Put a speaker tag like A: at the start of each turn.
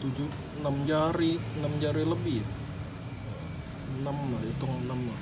A: tujuh enam jari enam jari lebih. Enam lah hitung enam lah.